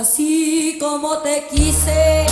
Así como te quise.